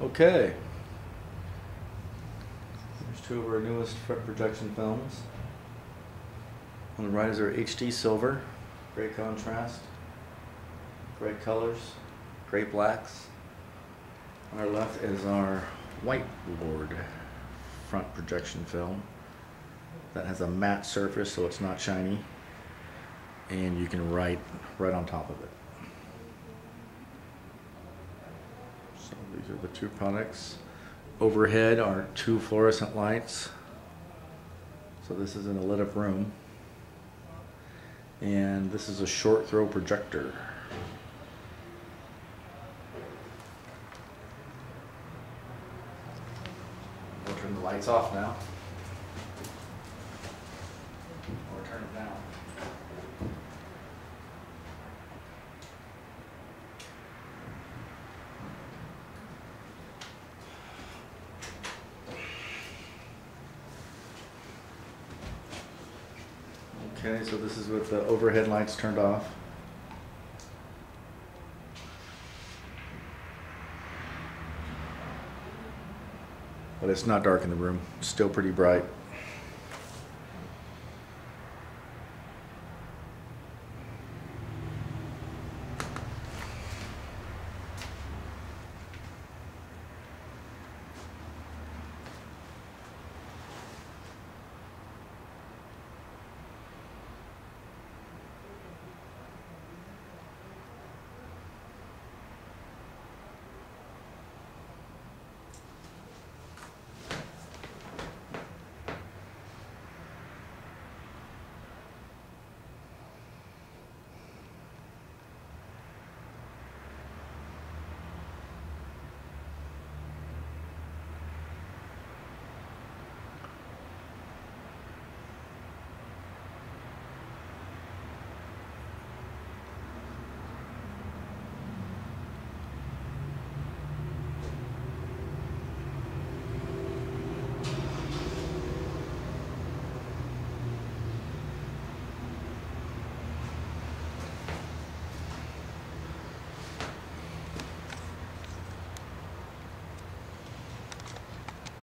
Okay. Here's two of our newest front projection films. On the right is our HD silver, great contrast, great colors, great blacks. On our left is our whiteboard front projection film that has a matte surface so it's not shiny and you can write right on top of it. So these are the two products. Overhead are two fluorescent lights. So this is in a lit up room. And this is a short throw projector. We'll turn the lights off now. Or turn it down. Okay, so this is with the overhead lights turned off. But it's not dark in the room, still pretty bright.